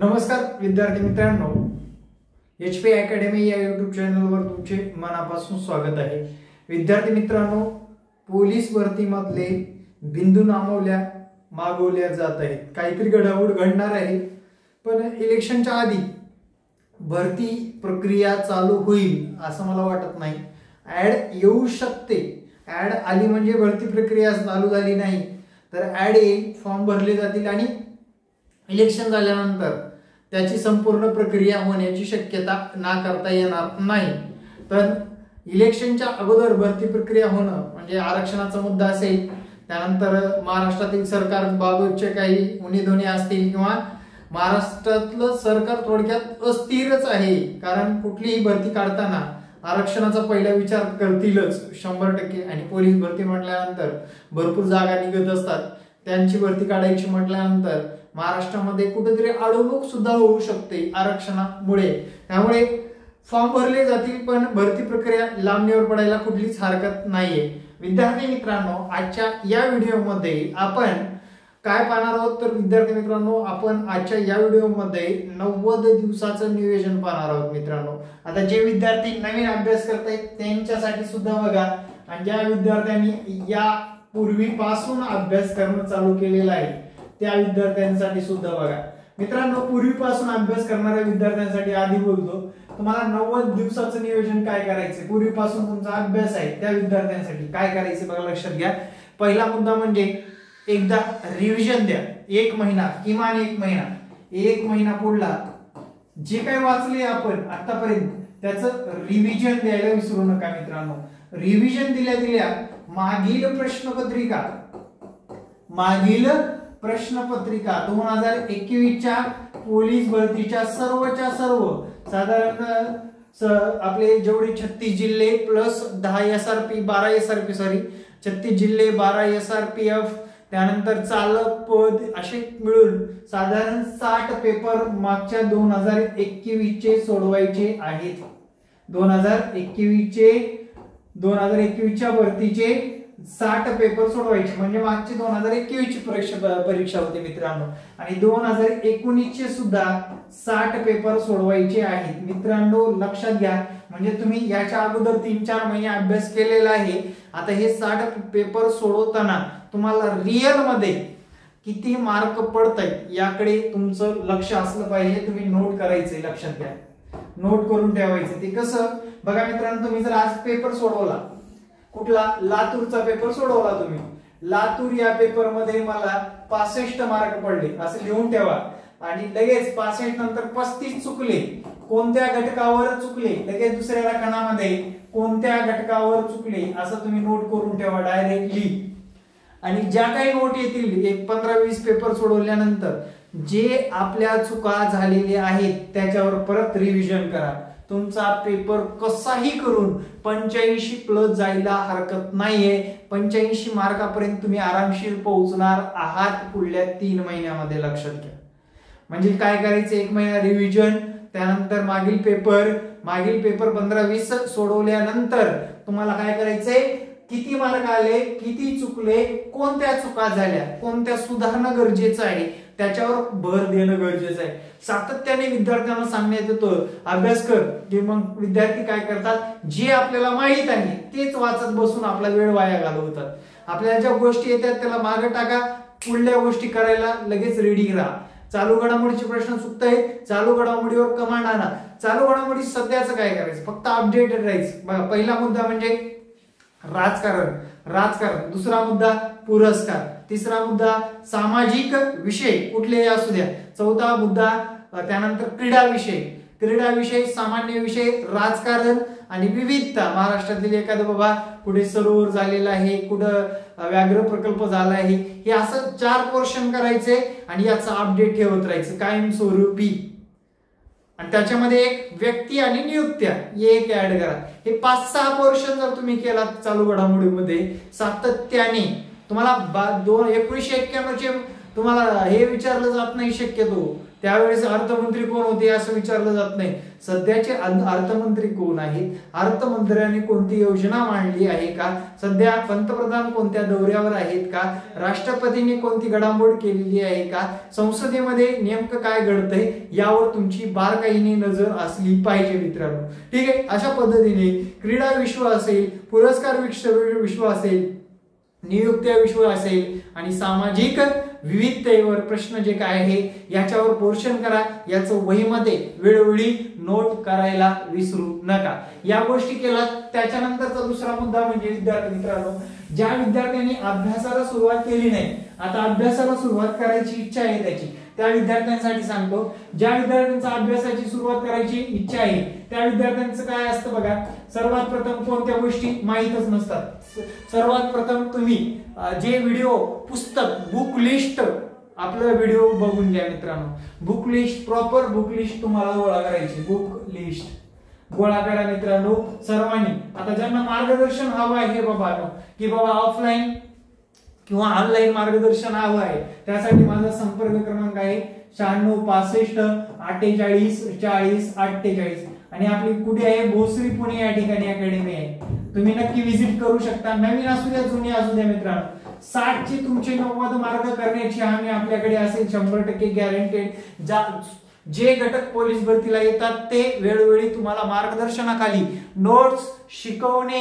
नमस्कार विद्यार्थी मित्रांनो. एच पी अकॅडमी या यूट्यूब चॅनलवर तुमचे मनापासून स्वागत आहे. विद्यार्थी मित्रांनो पोलीस भरतीमधले बिंदू नामवल्या मागवल्या जात आहेत. काहीतरी घडामोड घडणार आहे पण इलेक्शनच्या आधी भरती प्रक्रिया चालू होईल असं मला वाटत नाही. ॲड येऊ शकते. ॲड आली म्हणजे भरती प्रक्रिया चालू झाली नाही. तर ॲड येईल फॉर्म भरले जातील आणि इलेक्शन झाल्यानंतर त्याची संपूर्ण प्रक्रिया होण्याची शक्यता नाकारता येणार नाही. तर इलेक्शनच्या अगोदर भरती प्रक्रिया होणं म्हणजे आरक्षणाचा मुद्दा असेल त्यानंतर महाराष्ट्रातील सरकार बाबतचे काही उणीधुणी असतील किंवा महाराष्ट्रातलं सरकार थोडक्यात अस्थिरच आहे कारण कुठलीही भरती काढताना आरक्षणाचा पहिला विचार करतीलच शंभर टक्के. आणि पोलीस भरती म्हटल्यानंतर भरपूर जागा निघत असतात. त्यांची भरती काढायची म्हटल्यानंतर महाराष्ट्रामध्ये कुठेतरी अडवणूक सुद्धा होऊ शकते आरक्षणामुळे. त्यामुळे फॉर्म भरले जातील पण भरती प्रक्रिया लांबणीवर पडायला कुठलीच हरकत नाहीये. विद्यार्थी मित्रांनो आजच्या या व्हिडिओमध्ये आपण काय पाहणार आहोत? तर विद्यार्थी मित्रांनो आपण आजच्या या व्हिडिओमध्ये नव्वद दिवसाचं नियोजन पाहणार आहोत मित्रांनो. आता जे विद्यार्थी नवीन अभ्यास करतायत त्यांच्यासाठी सुद्धा बघा. आणि ज्या विद्यार्थ्यांनी या पूर्वीपासून अभ्यास करणं चालू केलेलं आहे त्या विद्यार्थ्यांसाठी सुद्धा बघा. मित्रांनो पूर्वीपासून अभ्यास करणाऱ्या विद्यार्थ्यांसाठी आधी बोलतो तुम्हाला नव्वद दिवसाचं नियोजन काय करायचं? पूर्वीपासून तुमचा अभ्यास आहे त्या विद्यार्थ्यांसाठी काय करायचं बघा लक्षात घ्या. पहिला मुद्दा म्हणजे एकदा रिव्हिजन द्या. एक महिना किमान एक महिना. एक महिना पुढला जे काही वाचले आपण आतापर्यंत त्याचं रिव्हिजन द्यायला विसरू नका मित्रांनो. रिव्हिजन दिल्या दिल्या मागील प्रश्नपत्रिका मागील प्रश्नपत्रिका. दोन हजार एकवीसच्या पोलीस भरतीच्या सर्वच्या सर्व साधारण आपले जेवढे छत्तीस जिल्हे प्लस दहा एस आर पी बारा एस आर पी सॉरी छत्तीस जिल्हे बारा एस आर पी एफ त्यानंतर चालक पद असे मिळून साधारण साठ पेपर मागच्या दोन हजार एकवीसचे सोडवायचे आहेत. दोन हजार एकवीसचे दोन हजार एकवीसच्या भरतीचे साठ पेपर सोडवायचे. म्हणजे मागची दोन हजार एकवीस ची परीक्षा परीक्षा होती मित्रांनो. आणि दोन हजार एकोणीस चे सुद्धा साठ पेपर सोडवायचे आहेत. मित्रांनो लक्षात घ्या. म्हणजे तुम्ही याच्या अगोदर तीन चार महिने अभ्यास केलेला आहे. आता हे साठ पेपर सोडवताना तुम्हाला रिअलमध्ये किती मार्क पडत आहेत याकडे तुमचं लक्ष असलं पाहिजे. तुम्ही नोट करायचे लक्षात घ्या. नोट करून ठेवायचं ते कसं? बघा मित्रांनो तुम्ही जर आज पेपर सोडवला कुठला? लातूरचा पेपर सोडवला तुम्ही. लातूर या पेपरमध्ये मला पासष्ट मार्क पडले. असं लिहून ठेवा. आणि लगेच पासष्ट नंतर पस्तीस चुकले. कोणत्या घटकावर चुकले? लगेच दुसऱ्या रकानामध्ये कोणत्या घटकावर चुकले? असं तुम्ही नोट करून ठेवा. डायरेक्टली आणि ज्या काही नोट येतील एक पंधरा वीस पेपर सोडवल्यानंतर जे आपल्या चुका झालेले आहेत त्याच्यावर परत रिव्हिजन करा. तुमचा पेपर कसाही करून पंच्याऐंशी प्लस जायला हरकत नाहीये. पंच्याऐंशी मार्कापर्यंत तुम्ही आरामशीर पोहोचणार आहात पुढल्या तीन महिन्यामध्ये लक्षात घ्या. म्हणजे काय करायचं? एक महिना रिव्हिजन त्यानंतर मागील पेपर मागील पेपर पंधरा वीस सोडवल्यानंतर तुम्हाला काय करायचंय? किती मार्क आले किती चुकले कोणत्या चुका झाल्या कोणत्या सुधारणं गरजेचं आहे? त्याच्यावर भर देणं गरजेचं आहे. सातत्याने विद्यार्थ्यांना सांगण्यात येतं अभ्यास कर. की मग विद्यार्थी काय करतात? जे आपल्याला माहीत आहे तेच वाचत बसून आपला वेळ वाया घालवतात. आपल्याला ज्या गोष्टी येतात त्याला मागे टाका. पुढल्या गोष्टी करायला लगेच रेडी राहा. चालू घडामोडीचे प्रश्न चुकत आहेत चालू घडामोडीवर कमांड आणा. चालू घडामोडी सध्याचं काय करायचं? फक्त अपडेटेड राहायचं. बघा पहिला मुद्दा म्हणजे राजकारण. राजकारण. दुसरा मुद्दा पुरस्कार. तिसरा मुद्दा सामाजिक विषय कुठलेही असू द्या. चौथा मुद्दा त्यानंतर क्रीडा विषय. क्रीडा विषय सामान्य विषय राजकारण आणि विविधता. महाराष्ट्रातील एखादं बाबा कुठे सरोवर झालेलं आहे कुठं व्याघ्र प्रकल्प झाला आहे हे असं चार पोर्शन करायचे आणि याचं अपडेट ठेवत राहायचं. कायमस्वरूपी. आणि त्याच्यामध्ये एक व्यक्ती आणि नियुक्त्या एक ऍड करा. हे पाच सहा पोर्शन जर तुम्ही केला चालू घडामोडीमध्ये सातत्याने तुम्हाला दोन एकोणीशे एक्क्याण्णवचे तुम्हाला हे विचारलं जात नाही शक्यतो. त्यावेळेस अर्थमंत्री कोण होते असं विचारलं जात नाही. सध्याचे अर्थमंत्री कोण आहेत? अर्थमंत्र्यांनी कोणती योजना मांडली आहे का? सध्या पंतप्रधान कोणत्या दौऱ्यावर आहेत का? राष्ट्रपतींनी कोणती घडामोड केलेली आहे का? संसदेमध्ये नेमकं काय घडतंय? यावर तुमची बारकाईने नजर असली पाहिजे मित्रांनो. ठीक आहे? अशा पद्धतीने क्रीडा विश्व असेल पुरस्कार विश्व असेल नियुक्त्याविषयी असेल आणि सामाजिक विविधतेवर प्रश्न जे काय आहे याच्यावर पोर्शन करा. याचं वहीमध्ये वेळोवेळी नोट करायला विसरू नका. या गोष्टी केला त्याच्यानंतरचा दुसरा मुद्दा म्हणजे विद्यार्थी मित्रांनो ज्या विद्यार्थ्यांनी अभ्यासाला सुरुवात केली नाही आता अभ्यासाला सुरुवात करायची इच्छा आहे त्याची. त्या विद्यार्थ्यांसाठी सांगतो. ज्या विद्यार्थ्यांचा अभ्यासाची सुरुवात करायची इच्छा आहे त्या विद्यार्थ्यांचं काय असतं बघा सर्वात प्रथम कोणत्या गोष्टी माहीतच नसतात? सर्वात प्रथम तुम्ही जे व्हिडिओ पुस्तक बुक लिस्ट आपलं व्हिडिओ बघून घ्या मित्रांनो. Book list proper book list तुम्हाला गोळा करायची. Book list. गोळा करा मित्रांनो सर्वांनी. आता ज्यांना मार्गदर्शन हवं आहे बाबा की बाबा ऑफलाईन किंवा ऑनलाईन मार्गदर्शन हवं आहे. त्यासाठी माझा संपर्क क्रमांक आहे शहाण्णव पासष्ट अठ्ठेचाळीस चाळीस अठ्ठेचाळीस. आणि आपली कुठे आहे? भोसरी पुणे या ठिकाणी अकॅडमी आहे. तुम्ही नक्की व्हिजिट करू शकता. नवीन असू द्या जुनी असू द्या मित्रांनो. साठचे तुमचे नव्वद मार्ग करण्याची हमी आपल्याकडे असेल शंभर टक्के गॅरंटेड जे घटक पोलीस भरतीला येतात ते वेळोवेळी तुम्हाला मार्गदर्शनाखाली नोट्स शिकवणे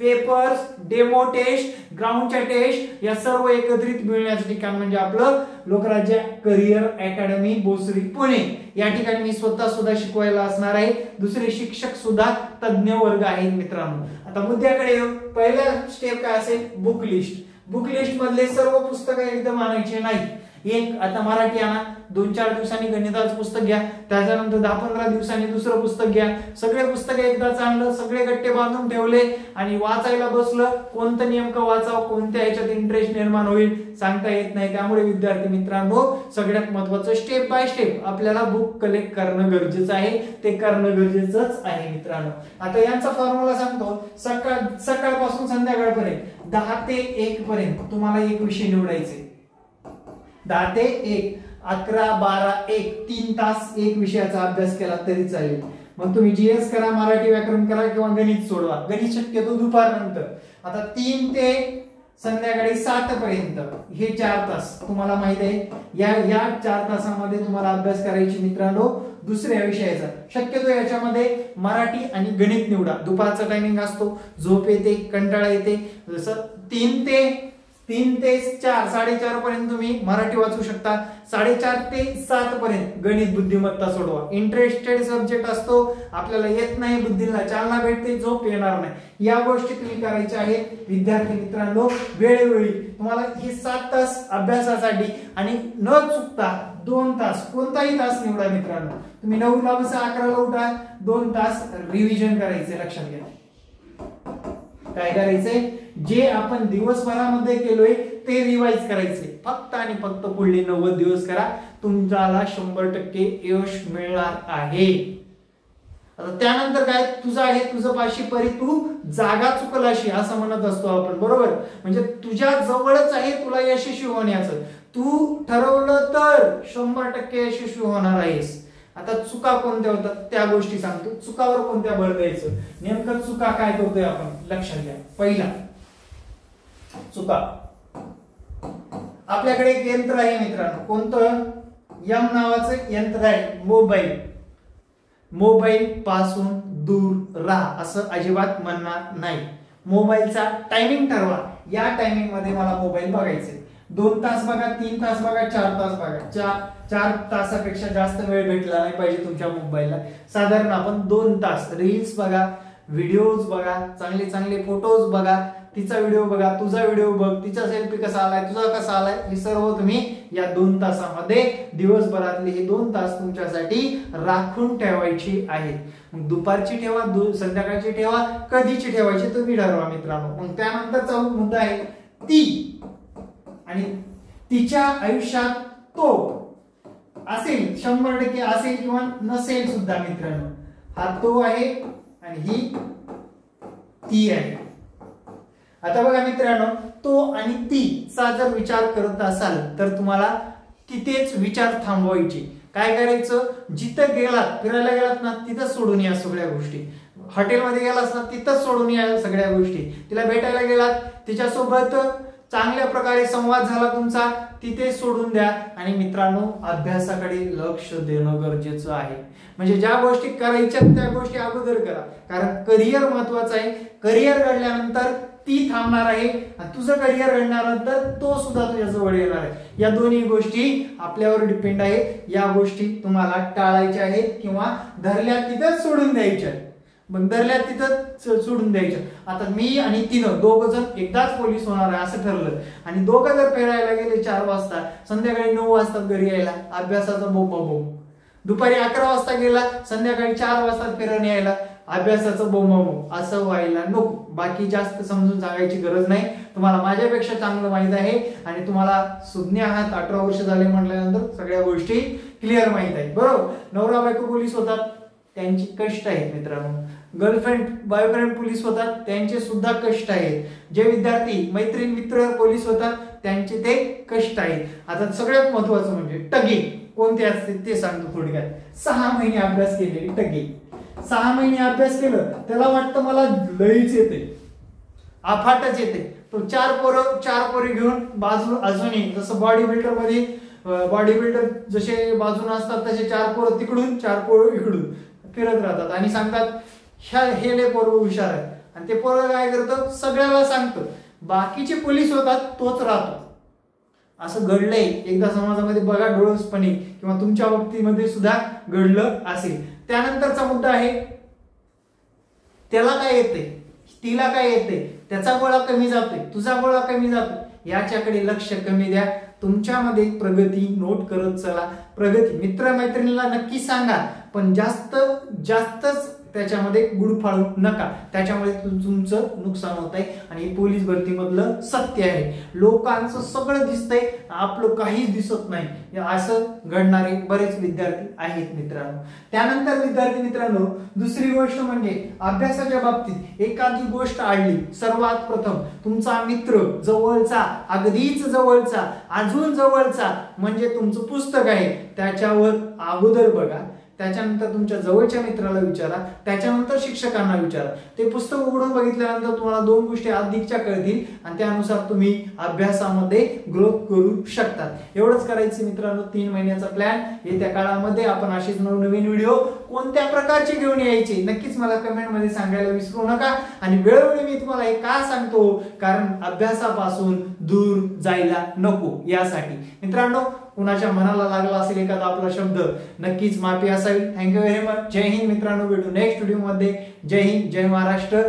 पेपर्स डेमो टेस्ट ग्राउंडच्या टेस्ट या सर्व एकत्रित मिळण्याचं ठिकाण म्हणजे आपलं लोकराज्य करिअर अकॅडमी बोसरी पुणे. या ठिकाणी मी स्वतः सुद्धा शिकवायला असणार आहे. दुसरे शिक्षक सुद्धा तज्ज्ञ वर्ग आहेत मित्रांनो. आता मुद्द्याकडे पहिला स्टेप काय असेल? बुक लिस्ट बुक लिस्ट मधले सर्व पुस्तकं एकदम आणायचे नाही एक आता मराठी आणा. दोन चार दिवसांनी गणिताचं पुस्तक घ्या. त्याच्यानंतर दहा पंधरा दिवसांनी दुसरं पुस्तक घ्या. सगळे पुस्तक एकदाच आणलं सगळे गट्टे बांधून ठेवले आणि वाचायला बसलं. कोणतं नेमकं वाचावं कोणत्या ह्याच्यात इंटरेस्ट निर्माण होईल सांगता येत नाही. त्यामुळे विद्यार्थी मित्रांनो सगळ्यात महत्वाचं स्टेप बाय स्टेप आपल्याला बुक कलेक्ट करणं गरजेचं आहे. ते करणं गरजेचंच आहे मित्रांनो. आता यांचा फॉर्म्युला सांगतो. सकाळ सकाळपासून संध्याकाळपर्यंत दहा ते एक पर्यंत तुम्हाला एक विषय निवडायचे. दहा ते एक अकरा बारा एक तीन तास एक विषयाचा अभ्यास केला तरी चालेल. मग तुम्ही जीएस करा मराठी व्याकरण करा किंवा गणित सोडवा. गणित शक्यतो दुपारनंतर. आता तीन ते संध्याकाळी सात पर्यंत हे चार तास. तुम्हाला माहीत आहे या या चार तासामध्ये तुम्हाला अभ्यास करायची मित्रांनो दुसऱ्या विषयाचा. शक्यतो याच्यामध्ये मराठी आणि गणित निवडा. दुपारचा टायमिंग असतो. झोप येते कंटाळा येते. जसं तीन ते तीन ते चार साडेचार पर्यंत तुम्ही मराठी वाचू शकता. साडेचार ते सात पर्यंत गणित बुद्धिमत्ता सोडवा. इंटरेस्टेड सब्जेक्ट असतो. आपल्याला येत नाही बुद्धीला. चालना भेटते झोप येणार नाही. या गोष्टी तुम्ही करायच्या आहेत. विद्यार्थी मित्रांनो वेळोवेळी तुम्हाला हे सात तास अभ्यासासाठी आणि न चुकता दोन तास कोणताही तास निवडा मित्रांनो. तुम्ही नऊला बसा अकराला उठा. दोन तास रिव्हिजन करायचे लक्षात घ्या. काय करायचंय? जे आपण दिवसभरामध्ये केलोय ते रिवाइज करायचे फक्त आणि फक्त पुढले नव्वद दिवस करा. तुमच्याला शंभर टक्के यश मिळणार आहे. आता त्यानंतर काय? तुझं आहे तुझं पाशी परी तू जागा चुकलाशी असं म्हणत असतो आपण. बरोबर? म्हणजे तुझ्या जवळच आहे तुला यशस्वी होण्याचं. तू ठरवलं तर शंभर टक्के यशस्वी होणार आहेस. आता चुका कोणत्या होतात त्या गोष्टी सांगतो. चुकावर कोणत्या बळ द्यायचं? नेमकं चुका काय करतोय आपण? लक्षात घ्या. पहिला चुका. आपल्याकडे एक यंत्र आहे मित्रांनो. कोणतं? यम नावाचं यंत्र आहे. मोबाईल. मोबाईल पासून दूर राहा. असं अजिबात म्हणणार नाही. मोबाईलचा टायमिंग ठरवा. या टायमिंगमध्ये मला मोबाईल बघायचे दोन तास बघा तीन तास बघा चार तास बघा. चार चार तासापेक्षा जास्त वेळ भेटला नाही पाहिजे तुमच्या मोबाईलला साधारण आपण दोन तास रील्स बघा व्हिडिओज बघा चांगले चांगले फोटोज बघा. तिचा व्हिडिओ बघा तुझा व्हिडिओ बघ तिचा सेल्फी कसा आलाय तुझा कसा आलाय हे सर्व तुम्ही या दोन तासामध्ये दिवसभरातले हे दोन तास तुमच्यासाठी राखून ठेवायची आहेत. मग दुपारची ठेवा दु संध्याकाळची ठेवा कधीची ठेवायची तुम्ही ठरवा मित्रांनो. मग त्यानंतरचा मुद्दा आहे ती. आणि तिच्या आयुष्यात तो असेल शंभर टक्के असेल किंवा नसेल सुद्धा मित्रांनो हा तो आहे आणि ही ती आहे. आता बघा मित्रांनो तो आणि ती चा जर विचार करत असाल तर तुम्हाला तिथेच विचार थांबवायचे. काय करायचं? जिथं गेलात फिरायला गेलात ना तिथं सोडून या सगळ्या गोष्टी. हॉटेलमध्ये गेलास ना तिथंच सोडून या सगळ्या गोष्टी. तिला भेटायला गेलात तिच्यासोबत चांगल्या प्रकारे संवाद झाला तुमचा तिथे सोडून द्या. आणि मित्रांनो अभ्यासाकडे लक्ष देणं गरजेचं आहे. म्हणजे ज्या गोष्टी करायच्या त्या गोष्टी अगोदर करा. कारण करिअर महत्वाचं आहे. करिअर घडल्यानंतर ती थांबणार आहे. आणि तुझं करिअर घडल्यानंतर तो सुद्धा तुझ्या जवळ येणार आहे. या दोन्ही गोष्टी आपल्यावर डिपेंड आहेत या गोष्टी तुम्हाला टाळायच्या आहेत किंवा धरल्या तिथंच सोडून द्यायच्या आहेत. मग धरल्या तिथं सोडून द्यायच्या. आता मी आणि तिनं दोघ जण एकदाच पोलीस होणार आहे असं ठरलं. आणि दोघं जर फिरायला गेले चार वाजता संध्याकाळी नऊ वाजता घरी यायला अभ्यासाचा बोंबा बोंब दुपारी अकरा वाजता गेला संध्याकाळी चार वाजता फिरून यायला अभ्यासाचं बोंबाबोंब असं व्हायला नको. बाकी जास्त समजून सांगायची गरज नाही. तुम्हाला माझ्यापेक्षा चांगलं माहीत आहे आणि तुम्हाला सुज्ञ आहात अठरा वर्ष झाले म्हटल्यानंतर सगळ्या गोष्टी क्लिअर माहीत आहेत. बरोबर? नवरा बायको पोलीस होतात. त्यांची कष्ट आहेत मित्रांनो. गर्लफ्रेंड बॉयफ्रेंड पोलीस होतात त्यांचे सुद्धा कष्ट आहेत. जे विद्यार्थी मैत्रीण मित्र पोलीस होतात त्यांचे ते कष्ट आहेत. आता सगळ्यात महत्वाचं म्हणजे टगे. कोणते असते ते सांगतो थोडक्यात. सहा महिने अभ्यास केलेली टगी. सहा महिने अभ्यास केलं त्याला वाटतं मला लईच येते आफाटच येते तो चार पोरं चार पोरी घेऊन बाजू अजूनही जसं बॉडी बिल्डरमध्ये बॉडी बिल्डर जसे बाजून असतात तसे चार पोरं तिकडून चार पोरं इकडून फिरत राहतात. आणि सांगतात ह्या हे लय पोरं हुशार आहे. आणि ते पोरं काय करतं? सगळ्याला सांगतं. बाकीचे पोलीस होतात तोच राहतो. असं घडलंय. एकदा समाजामध्ये बघा डोळसपणे किंवा तुमच्या बाबतीमध्ये सुद्धा घडलं असेल. त्यानंतरचा मुद्दा आहे त्याला काय येते तिला काय येते त्याचा गोळा कमी जातोय. तुझा गोळा कमी जातो याच्याकडे लक्ष कमी द्या. तुमच्यामध्ये प्रगती नोट करत चला. प्रगती मित्र मैत्रिणीला नक्की सांगा. पण जास्त जास्तच त्याच्यामध्ये गुड फाळू नका. त्याच्यामुळे तुमचं नुकसान होत आहे आणि पोलीस भरतीमधलं सत्य आहे. लोकांचं सगळं दिसतंय आपलं काहीच दिसत नाही. असं घडणारे बरेच विद्यार्थी आहेत मित्रांनो. त्यानंतर विद्यार्थी मित्रांनो दुसरी गोष्ट म्हणजे अभ्यासाच्या बाबतीत एखादी गोष्ट आढळली सर्वात प्रथम तुमचा मित्र जवळचा अगदीच जवळचा अजून जवळचा म्हणजे तुमचं पुस्तक आहे त्याच्यावर अगोदर बघा. त्याच्यानंतर तुमच्या जवळच्या मित्राला विचारा त्याच्यानंतर शिक्षकांना विचारा. ते पुस्तक उघडून बघितल्यानंतर तुम्हाला दोन गोष्टी अधिकच्या कळतील आणि त्यानुसार तुम्ही अभ्यासामध्ये ग्रोथ करू शकतात. एवढंच करायचं मित्रांनो तीन महिन्याचा प्लॅन येत्या काळामध्ये आपण अशीच नवनवीन व्हिडिओ कोणत्या प्रकारचे घेऊन यायचे नक्कीच मला कमेंटमध्ये सांगायला विसरू नका. आणि वेळोवेळी मी तुम्हाला हे का सांगतो कारण अभ्यासापासून दूर जायला नको यासाठी. मित्रांनो कुणाच्या मनाला लागला असेल एखादा आपला शब्द नक्कीच माफी असावी. थँक्यू व्हेरी मच जय हिंद मित्रांनो. भेटू नेक्स्ट व्हिडिओमध्ये. जय हिंद जय महाराष्ट्र.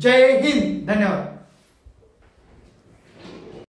जय हिंद. धन्यवाद.